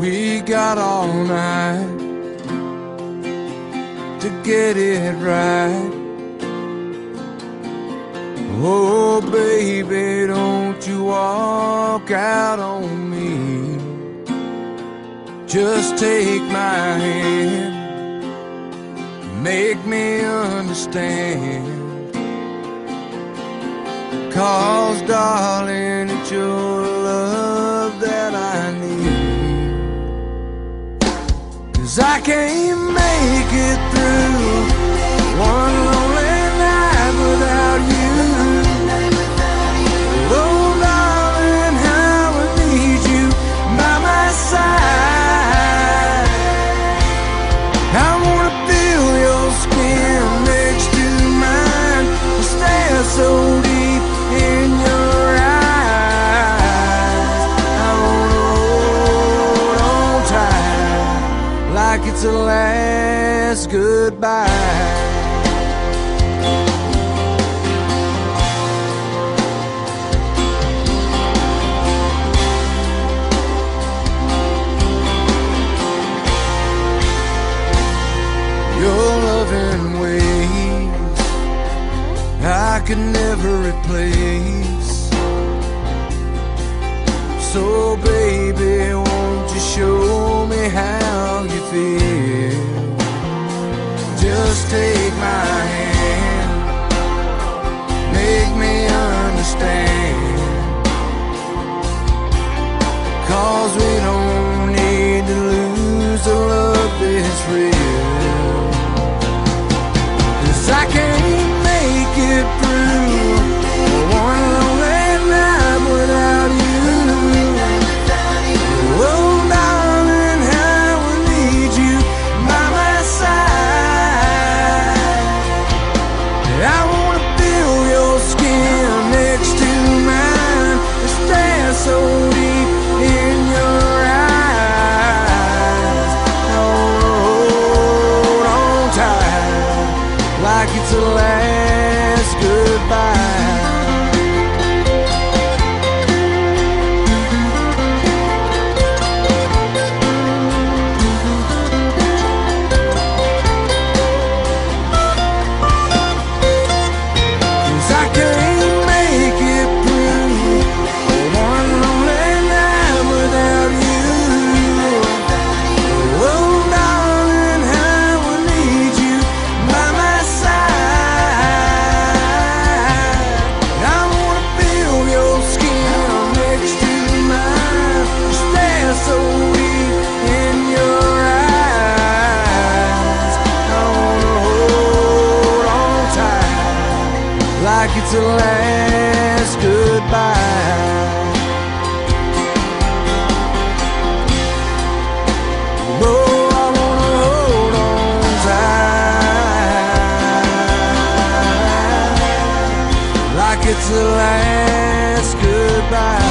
We got all night to get it right. Oh, baby, don't you walk out on me. Just take my hand, make me understand. Cause, darling, it's your Cause I can't make it through it's a last goodbye. your loving ways I could never replace. So, baby, won't you show me how feel? Just take my hand, make me understand. Cause we don't need to lose the love that's real. Like it's a last goodbye. I wanna hold on tight like it's the last goodbye.